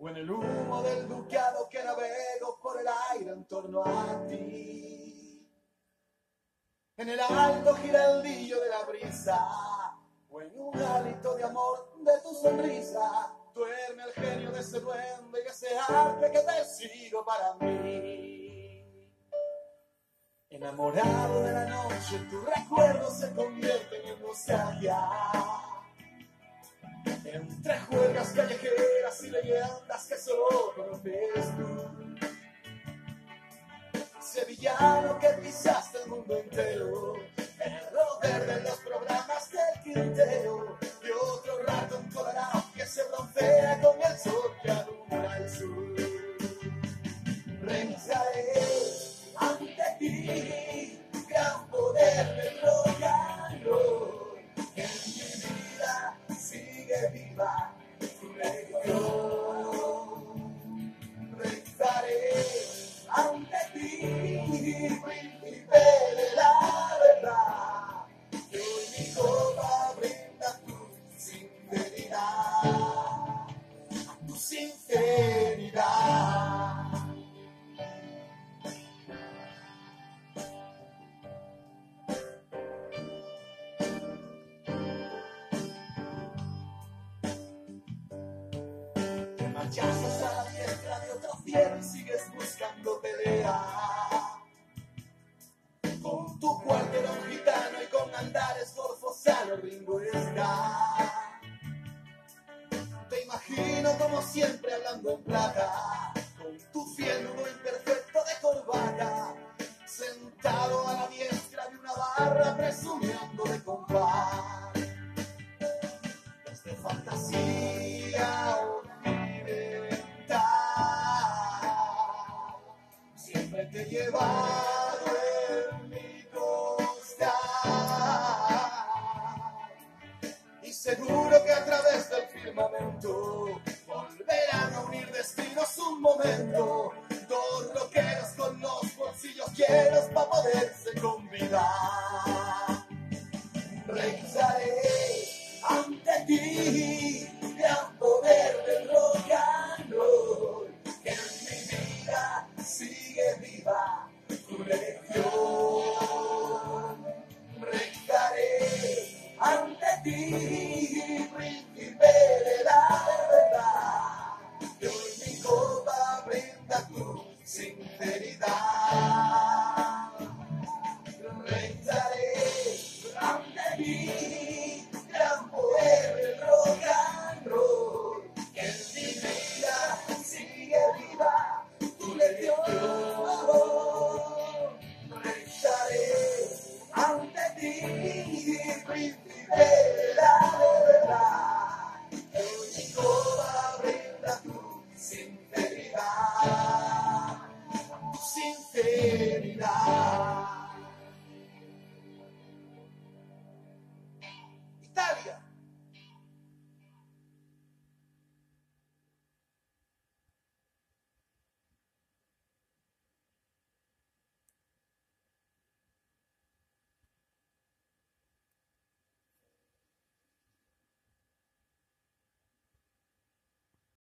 o en el humo del duqueado que navego por el aire en torno a ti. En el alto giraldillo de la brisa o en un hálito de amor de tu sonrisa duerme el genio de ese duende y ese arte que te sigo para mí. Enamorado de la noche, tu recuerdo se convierte en nostalgia. Entre juegas callejeras y leyendas que solo conoces tú. Sevillano que Marchas a la tierra de otro cielo y sigues buscando pelea. Con tu cuarterón gitano y con andares forfosano Ringo está. Te imagino como siempre hablando en plata, con tu fiel nudo imperfecto de corbata, sentado a la diestra de una barra presumiendo unir destinos un momento. Dos loqueros con los bolsillos llenos para poderse convidar. Regresaré ante ti, gran poder del rock and. Que en mi vida sigue viva tu elección. Regresaré ante ti.